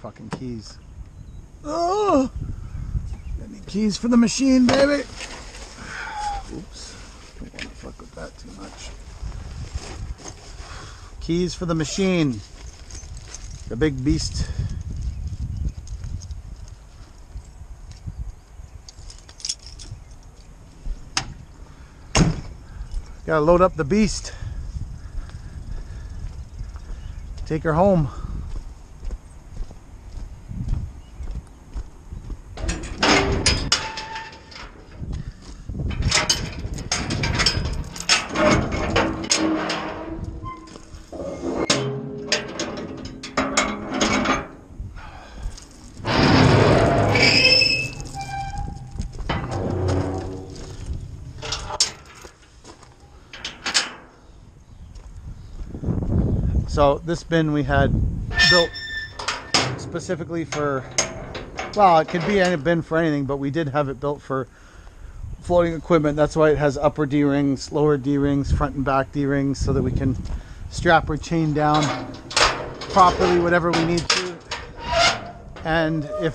fucking keys. Oh, got any keys for the machine, baby? Oops, don't want to fuck with that too much. Keys for the machine. The big beast. Gotta load up the beast. Take her home. So this bin we had built specifically for, well, it could be any bin for anything, but we did have it built for floating equipment. That's why it has upper D-rings, lower D-rings, front and back D-rings, so that we can strap or chain down properly, whatever we need to. And if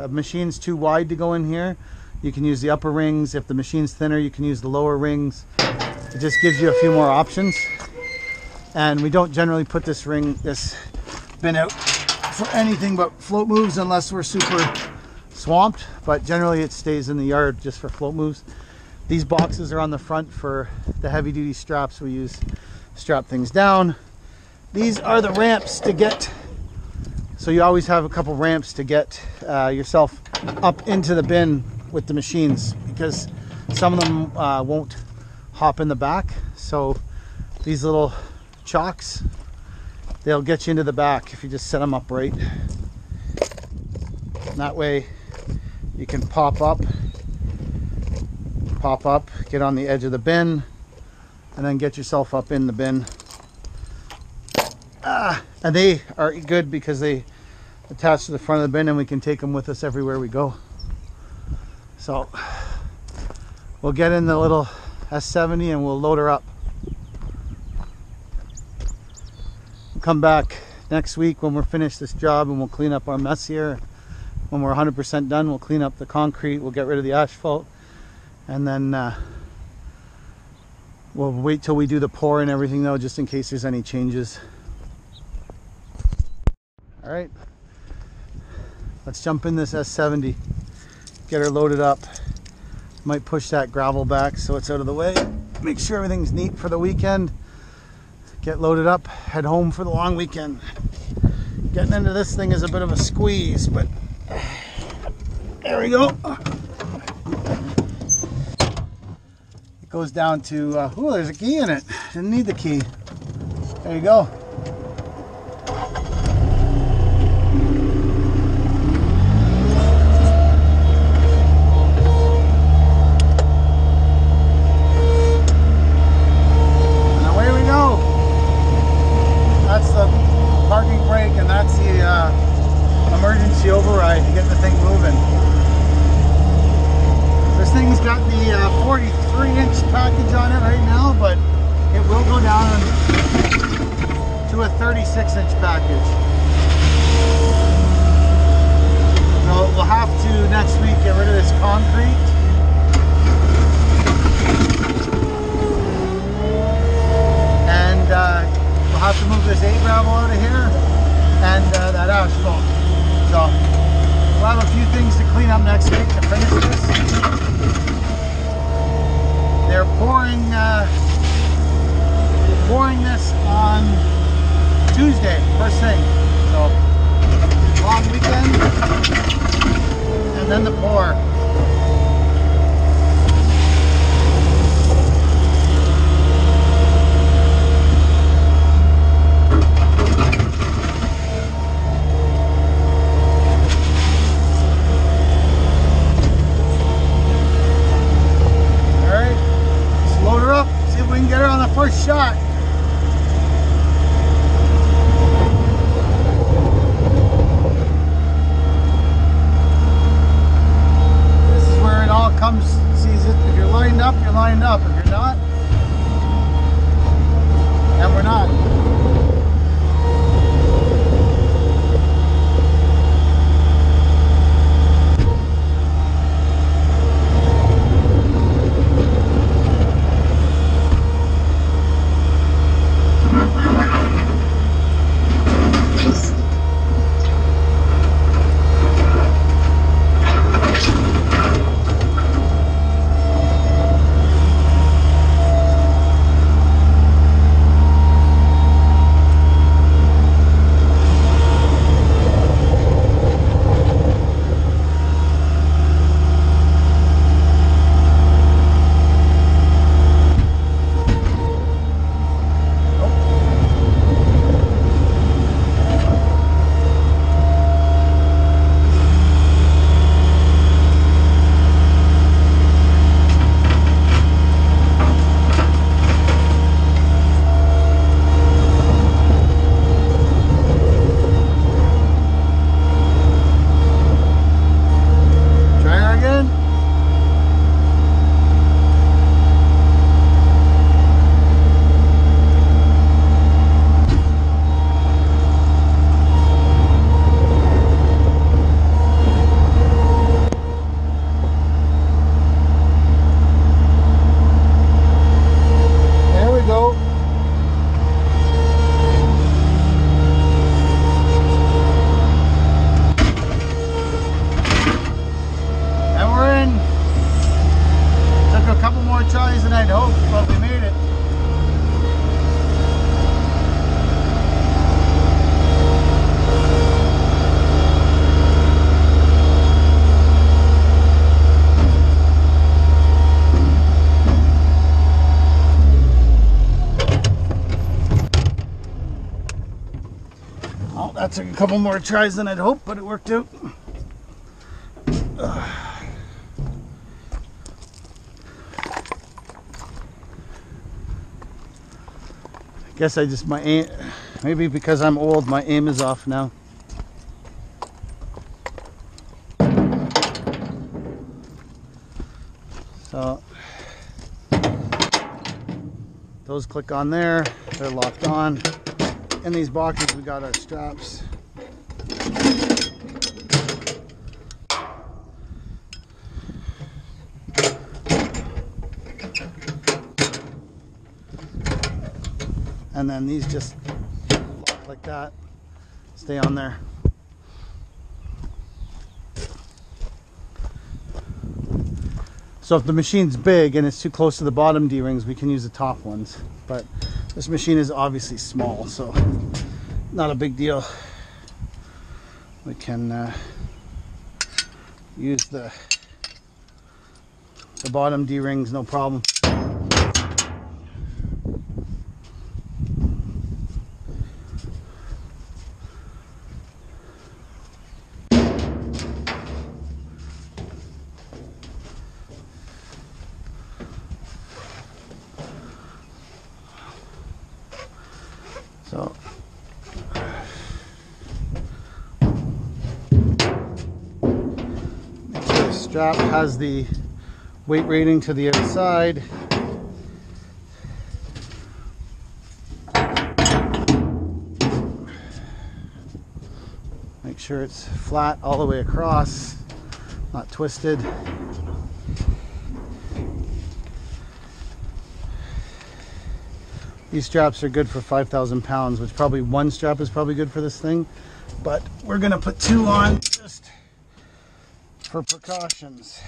a machine's too wide to go in here, you can use the upper rings. If the machine's thinner, you can use the lower rings. It just gives you a few more options and we don't generally put this ring this bin out for anything but float moves unless we're super swamped but generally it stays in the yard just for float moves. These boxes are on the front for the heavy duty straps. We use strap things down. These are the ramps to get so you always have a couple ramps to get uh, yourself up into the bin with the machines because some of them uh, won't hop in the back. So these little chocks they'll get you into the back if you just set them up right. And that way you can pop up pop up get on the edge of the bin and then get yourself up in the bin. Ah, and they are good because they attach to the front of the bin and we can take them with us everywhere we go. So we'll get in the little S70 and we'll load her up come back next week when we're finished this job and we'll clean up our mess here. When we're 100% done, we'll clean up the concrete, we'll get rid of the asphalt, and then uh, we'll wait till we do the pour and everything though, just in case there's any changes. All right, let's jump in this S70, get her loaded up. Might push that gravel back so it's out of the way. Make sure everything's neat for the weekend get loaded up, head home for the long weekend. Getting into this thing is a bit of a squeeze, but there we go. It goes down to, uh, oh, there's a key in it. Didn't need the key. There you go. Six-inch package. So we'll have to next week get rid of this concrete. And uh, we'll have to move this A gravel out of here and uh, that asphalt. So we'll have a few things to clean up next week to finish this. Took a couple more tries than I'd hoped, but it worked out. I guess I just my aim, maybe because I'm old, my aim is off now. So those click on there, they're locked on. In these boxes we got our straps. And then these just like that. Stay on there. So if the machine's big and it's too close to the bottom d-rings we can use the top ones. But this machine is obviously small so not a big deal. We can uh, use the the bottom d-rings no problem strap has the weight rating to the outside. Make sure it's flat all the way across, not twisted. These straps are good for 5,000 pounds, which probably one strap is probably good for this thing. But we're gonna put two on for precautions.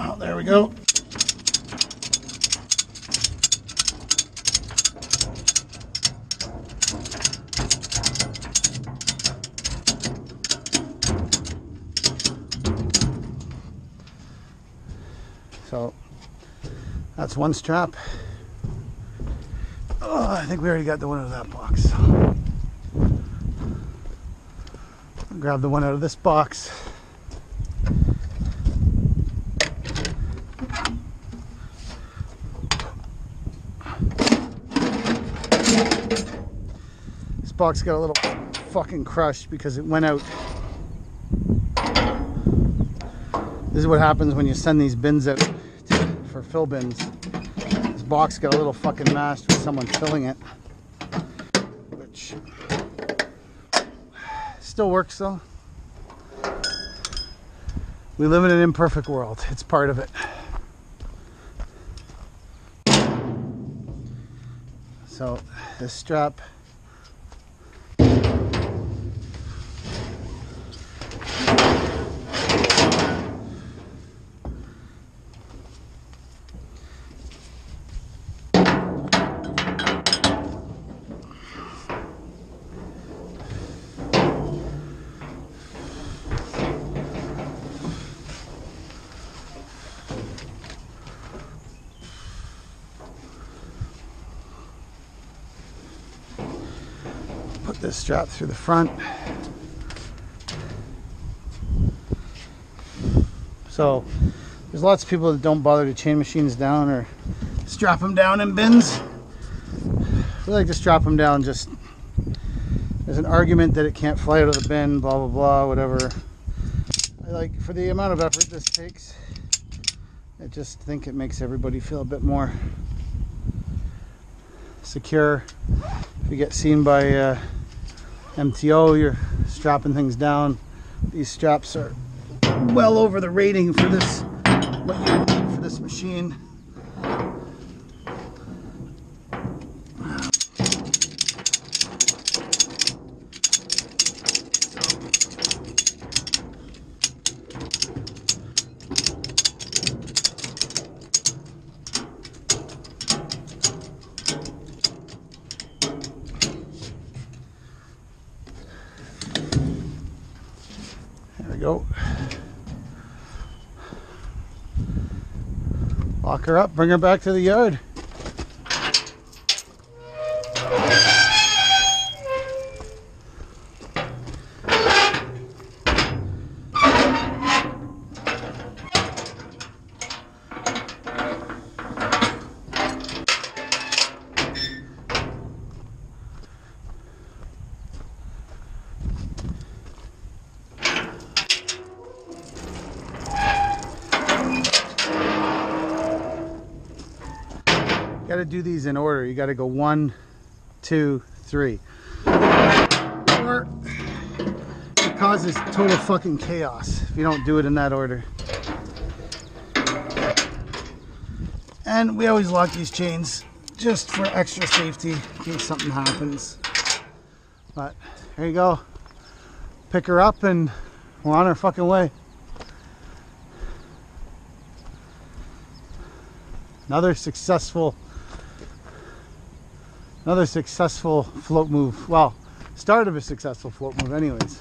Oh, there we go. So that's one strap. Oh, I think we already got the one out of that box. Grab the one out of this box. This box got a little fucking crushed because it went out. This is what happens when you send these bins out fill bins. This box got a little fucking mashed with someone filling it. Which still works though. We live in an imperfect world. It's part of it. So this strap this strap through the front. So there's lots of people that don't bother to chain machines down or strap them down in bins. We like to strap them down just there's an argument that it can't fly out of the bin, blah blah blah, whatever. I like for the amount of effort this takes, I just think it makes everybody feel a bit more secure. If you get seen by uh, MTO, you're strapping things down. These straps are well over the rating for this what you need for this machine. go. Lock her up, bring her back to the yard. To do these in order. You got to go one, two, three. Or it causes total fucking chaos if you don't do it in that order. And we always lock these chains just for extra safety in case something happens. But there you go. Pick her up and we're on our fucking way. Another successful another successful float move. Well, start of a successful float move anyways.